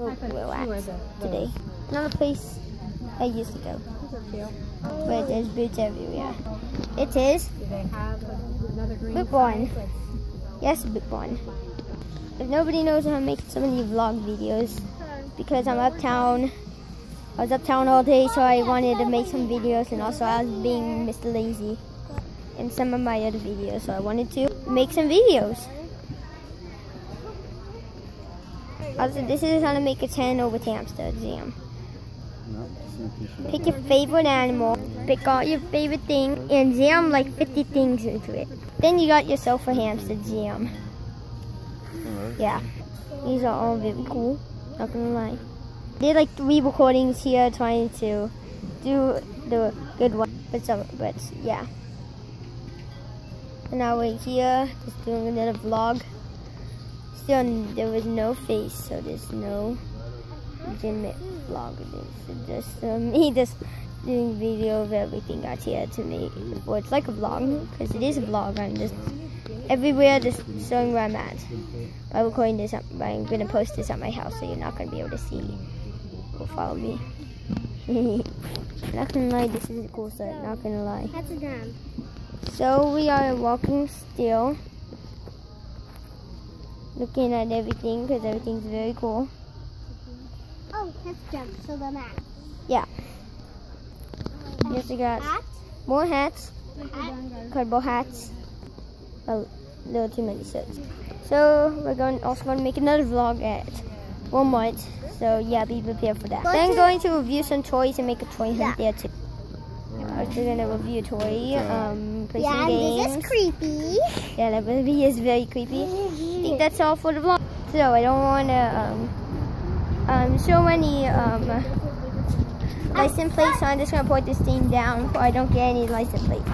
where we're at today. Another place I used to go. But there's boots everywhere. It is Boot Barn. Yes, Boot Barn. If nobody knows I'm making so many vlog videos because I'm uptown. I was uptown all day so I wanted to make some videos and also I was being Mr. Lazy in some of my other videos so I wanted to make some videos. Also, this is how to make a 10 over hamster jam. Pick your favorite animal, pick out your favorite thing, and jam like 50 things into it. Then you got yourself a hamster jam. Yeah, these are all very cool, not gonna lie. Did like three recordings here trying to do the good one, but some, but yeah. And now we're here, just doing another vlog. Still, there was no face, so there's no legitimate vlog. It's just uh, me just doing video of everything out here to me. Well, it's like a vlog, because it is a vlog. I'm just everywhere, just showing where I'm at. By recording this, I'm going to post this at my house, so you're not going to be able to see. Go follow me. not gonna lie, this is a cool set. Not gonna lie. That's a drum. So we are walking still, looking at everything because everything's very cool. Oh, that's jump. So the mat. Yeah. Yes, we got Hat. more hats, Hat. cardboard hats, a little too many sets. So we're going also going to make another vlog at Walmart. So yeah, be prepared for that. Go Then to- going to review some toys and make a toy hunt Yeah. there too. Also gonna review a toy, um, play Yeah, some games. this is creepy. Yeah, that movie is very creepy. I think that's all for the vlog. So I don't want to um, um, show any um, license plates, so I'm just going to put this thing down so I don't get any license plates.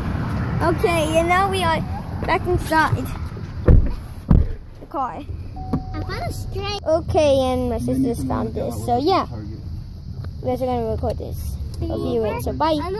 Okay, and now we are back inside the car. I found a string. Okay, and my sisters found this. So yeah, we guys are going to record this, review it. So bye. I'm